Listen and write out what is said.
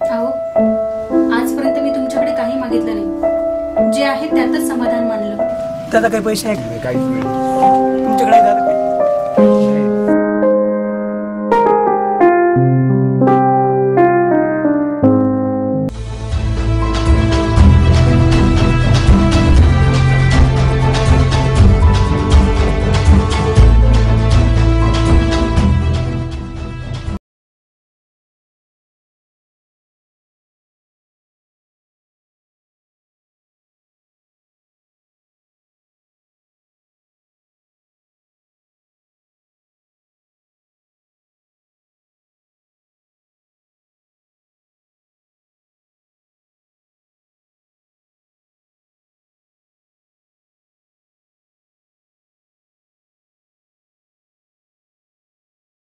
अहो आजपर्यंत मी तुमच्याकडे काही मागितलं नाही. जे आहे त्यातच समाधान मानलं त्याचा काही पैसे आहे का? तुमच्याकडे